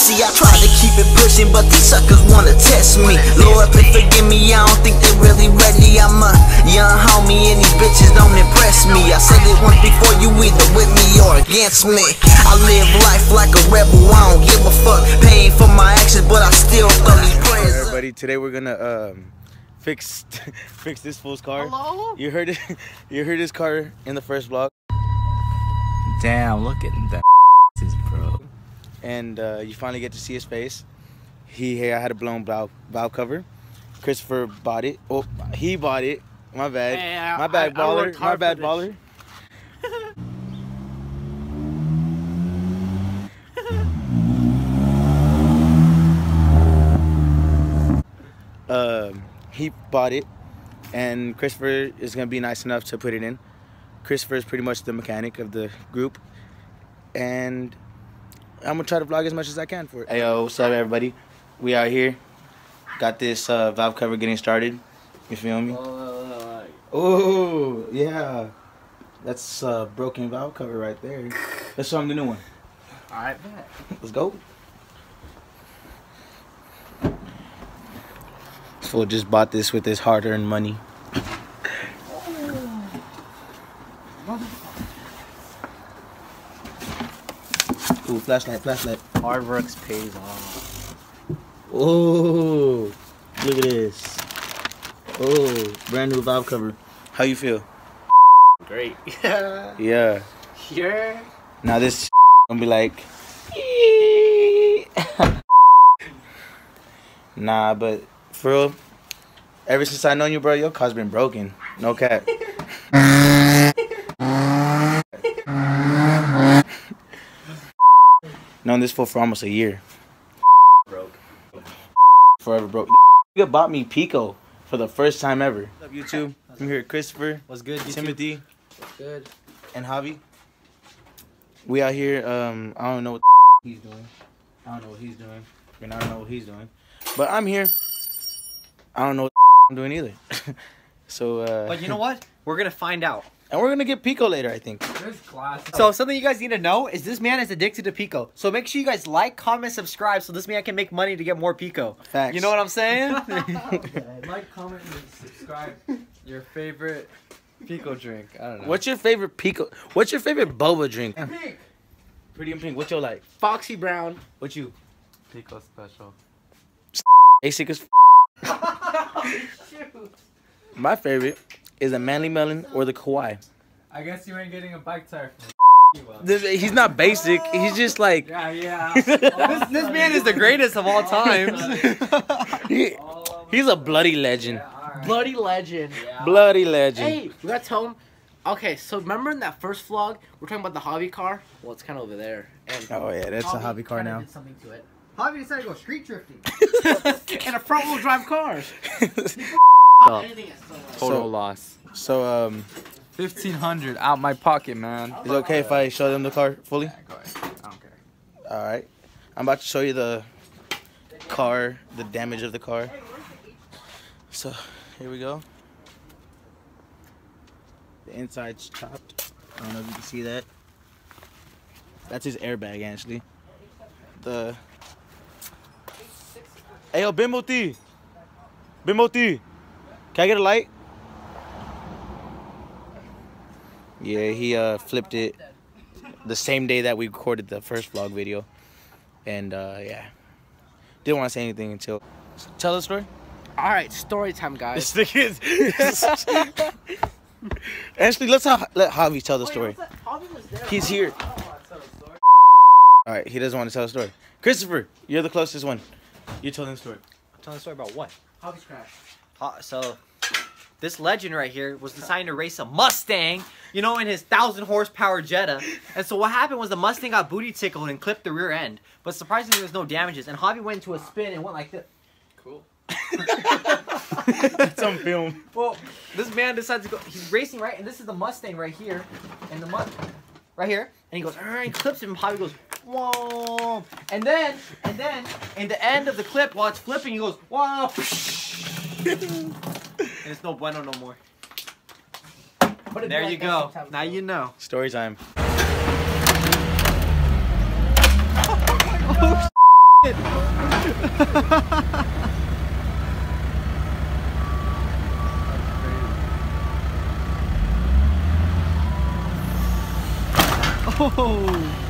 See, I try to keep it pushing, but these suckers wanna test me. Lord, please forgive me, I don't think they really ready. I'm a young homie, and these bitches don't impress me. I said it once before, you either with me or against me. I live life like a rebel, I don't give a fuck. Paying for my actions, but I still throw these prayers up. Everybody, today we're gonna um, fix fix this fool's car. Hello? You heard it. You heard his car in the first vlog, Damn, look at that bro. And uh, you finally get to see his face. He hey I had a blown valve, valve cover. Christopher bought it. Oh, he bought it. My bad. Hey, I- My bad, I- I baller. worked My bad, baller. um, he bought it, and Christopher is gonna be nice enough to put it in. Christopher is pretty much the mechanic of the group, and I'm gonna try to vlog as much as I can for it. Hey yo, what's up, everybody? We out here. Got this uh, valve cover getting started. You feel me? Oh yeah, that's uh, broken valve cover right there. Let's show him the new one. Alright, bet. Let's go. This fool just bought this with his hard-earned money. Flashlight, flashlight. Hard works pays off. Oh, look at this. Oh, brand new valve cover. How you feel? Great. Yeah. Yeah. Sure. Now this gonna be like. nah, but for real, ever since I known you, bro, your car's been broken. No cap. Known this for for almost a year. Broke. Forever broke. Nigga bought me Pico for the first time ever. What's up, YouTube? I'm here, with Christopher, What's good, YouTube? Timothy, What's Good. and Javi. We out here. Um, I don't know what he's doing. I don't know what he's doing, and I don't know what he's doing. But I'm here. I don't know what I'm doing either. so, uh, But you know what? We're gonna find out. And we're gonna get Pico later, I think. So something you guys need to know is this man is addicted to Pico. So make sure you guys like, comment, subscribe, so this man can make money to get more Pico. Facts. You know what I'm saying? like, comment, and subscribe. Your favorite Pico drink. I don't know. What's your favorite Pico? What's your favorite boba drink? Pink. Pretty in pink. What's your like? Foxy Brown. What you? Pico special? Basic as. My favorite is a manly melon or the kawaii. I guess you ain't getting a bike tire from you. This- He's not basic. He's just like Yeah, yeah. This, this man is the greatest of all times. he- he's a bloody legend. Bloody legend. Bloody legend. Hey, we gotta tell him. Okay, so remember in that first vlog, we're talking about the hobby car? Well, it's kind of over there. And Oh yeah, that's a hobby car now. Did something to it. Javi decided to go street drifting. and a front wheel drive car. Anything is so- Total So- loss. so um, 1500 out my pocket, man. is it okay if I show them the car fully? Yeah, go ahead. I don't care. All right. I'm about to show you the car, the damage of the car. So here we go. The inside's chopped. I don't know if you can see that. That's his airbag, actually. The. Hey, yo, Bimbo T. Bimbo T. Can I get a light? Yeah, he uh flipped it the same day that we recorded the first vlog video. And uh yeah. Didn't want to say anything until tell the story. All right, story time, guys. This thing is Actually, let's ha- let Javi tell the story. He's here. All right, he doesn't want to tell the story. Christopher, you're the closest one. You tell the story. I'm telling the story about what? Javi's crash. So, this legend right here was deciding to race a Mustang, you know, in his thousand horsepower Jetta. And so what happened was the Mustang got booty tickled and clipped the rear end. But surprisingly, there was no damages. And Javi went into a spin and went like this. Cool. It's on film. Well, this man decides to go. He's racing right, and this is the Mustang right here, and the mu- right here, and he goes, and he clips him. And Javi goes, "Whoa!" And then, and then, in the end of the clip, while it's flipping, he goes, "Whoa!" And it's no bueno no more. Put There you go. Now you know. Story time. Oh.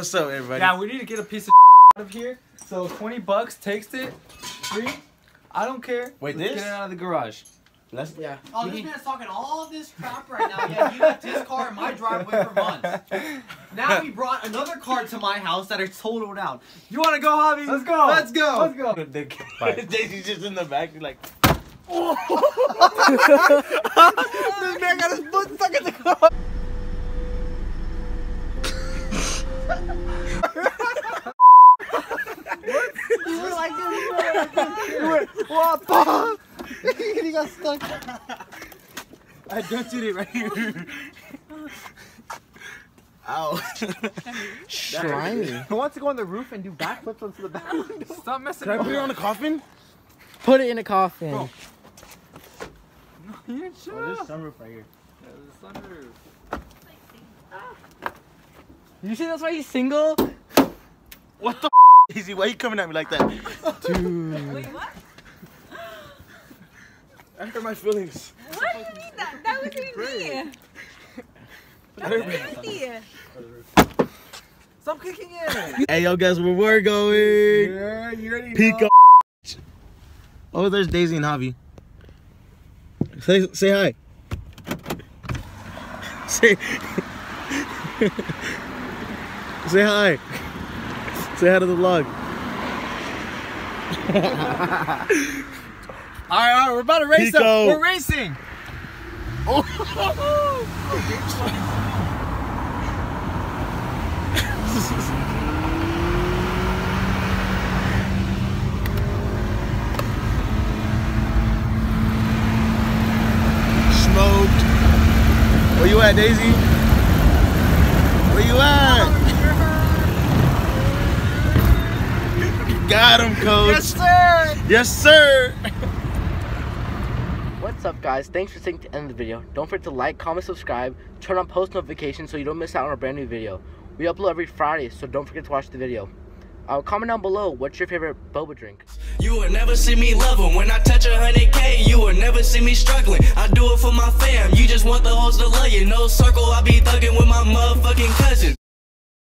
What's up, everybody? Yeah, we need to get a piece of out of here. So 20 bucks takes it. Free. I don't care. Wait, Let's this? Get it out of the garage. Let's, Yeah. Oh, this man's talking all this crap right now. Yeah, he left his car in my driveway for months. Now he brought another car to my house that is totaled out. You want to go, Javi? Let's go. Let's go. Let's go. Bye. Daisy's just in the back, he's like. This man got his foot stuck in the car. He got stuck. I dented it right here. Ow. Slimy. Who wants to go on the roof and do backflips onto the back window? Stop messing Can I put it on the coffin? Put it in a coffin. Bro. You're oh, chill. Oh, there's sunroof right here. Yeah, the sunroof. Ah. You see that's why he's single? What the Easy, why are you coming at me like that? Dude. Wait, what? I hurt my feelings. What do you mean that? That wasn't me. I That wasn't me. Stop kicking it. Hey, yo, guys, where we're going? yeah, you already Pico. know. Oh, there's Daisy and Javi. Say, say hi. Say, say hi. Say hi to the vlog. All right, all right, we're about to race Pico. up. We're racing. Smoked. Where you at, Daisy? Where you at? Got him, coach. Yes, sir. Yes, sir. What's up guys? Thanks for sticking to the end of the video. Don't forget to like, comment, subscribe, turn on post notifications so you don't miss out on a brand new video. We upload every Friday, so don't forget to watch the video. Uh, comment down below, what's your favorite boba drink? You will never see me level. When I touch a hundred K, you will never see me struggling. I do it for my fam. You just want the hoes to love you. No circle, I be thugging with my motherfucking cousins.